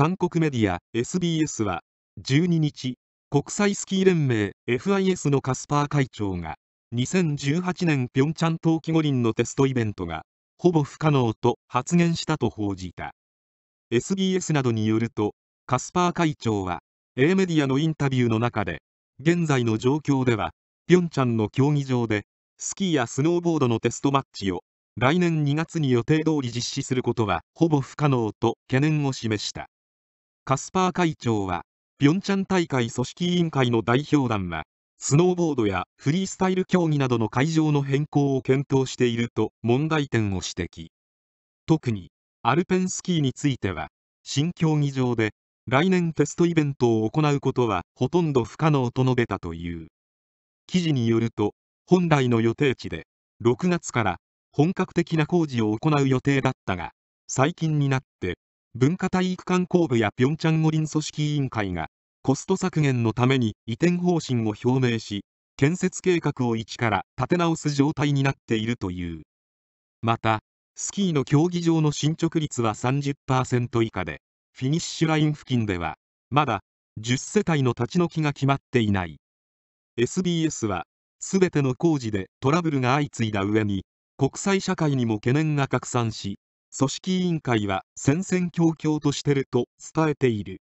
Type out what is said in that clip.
韓国メディア SBS は12日国際スキー連盟 FIS のカスパー会長が2018年ピョンチャン冬季五輪のテストイベントがほぼ不可能と発言したと報じた。SBS などによるとカスパー会長は A メディアのインタビューの中で現在の状況ではピョンチャンの競技場でスキーやスノーボードのテストマッチを来年2月に予定通り実施することはほぼ不可能と懸念を示した。カスパー会長はピョンチャン大会組織委員会の代表団はスノーボードやフリースタイル競技などの会場の変更を検討していると問題点を指摘。特にアルペンスキーについては新競技場で来年テストイベントを行うことはほとんど不可能と述べたという。記事によると本来の予定地で6月から本格的な工事を行う予定だったが最近になって文化体育館工部やピョンチャン五輪組織委員会がコスト削減のために移転方針を表明し建設計画を一から立て直す状態になっているという。またスキーの競技場の進捗率は30%以下でフィニッシュライン付近ではまだ10世帯の立ち退きが決まっていない。SBS は全ての工事でトラブルが相次いだ上に国際社会にも懸念が拡散し組織委員会は戦々恐々としてると伝えている。